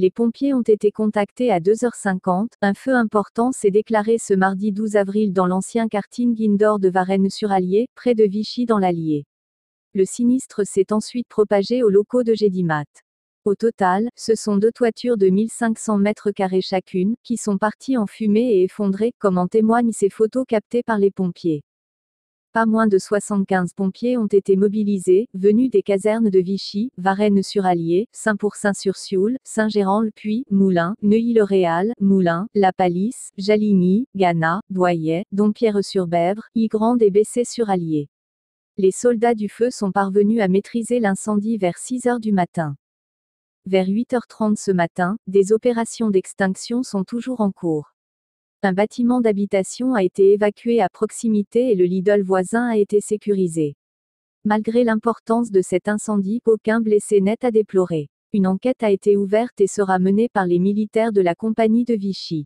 Les pompiers ont été contactés à 2h50. Un feu important s'est déclaré ce mardi 12 avril dans l'ancien karting indoor de Varennes-sur-Allier, près de Vichy dans l'Allier. Le sinistre s'est ensuite propagé aux locaux de Gédimat. Au total, ce sont deux toitures de 1500 mètres carrés chacune, qui sont parties en fumée et effondrées, comme en témoignent ces photos captées par les pompiers. Pas moins de 75 pompiers ont été mobilisés, venus des casernes de Vichy, Varennes-sur-Allier, Saint-Pourçain-sur-Sioule, Saint-Gérand-le-Puy, Moulins, Neuilly-le-Réal, Moulins, La Palisse, Jaligny, Ghana, Boyer, Dompierre-sur-Bèvre, Ygrande et Bessé-sur-Allier. Les soldats du feu sont parvenus à maîtriser l'incendie vers 6 heures du matin. Vers 8h30 ce matin, des opérations d'extinction sont toujours en cours. Un bâtiment d'habitation a été évacué à proximité et le Lidl voisin a été sécurisé. Malgré l'importance de cet incendie, aucun blessé net à déplorer. Une enquête a été ouverte et sera menée par les militaires de la compagnie de Vichy.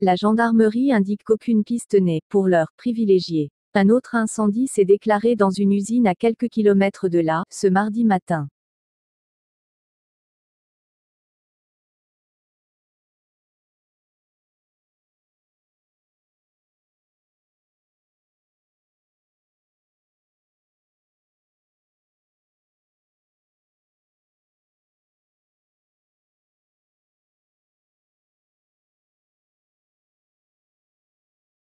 La gendarmerie indique qu'aucune piste n'est, pour l'heure, privilégiée. Un autre incendie s'est déclaré dans une usine à quelques kilomètres de là, ce mardi matin.